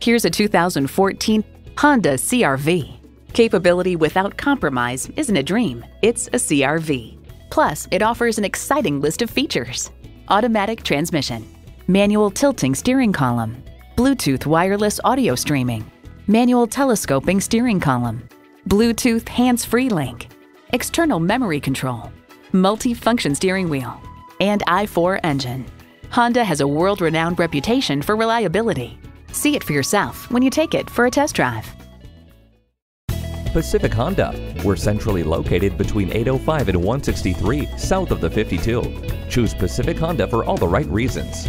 Here's a 2014 Honda CRV. Capability without compromise isn't a dream, it's a CRV. Plus, it offers an exciting list of features. Automatic transmission, manual tilting steering column, Bluetooth wireless audio streaming, manual telescoping steering column, Bluetooth hands-free link, external memory control, multi-function steering wheel, and i4 engine. Honda has a world-renowned reputation for reliability. See it for yourself when you take it for a test drive. Pacific Honda. We're centrally located between 805 and 163, south of the 52. Choose Pacific Honda for all the right reasons.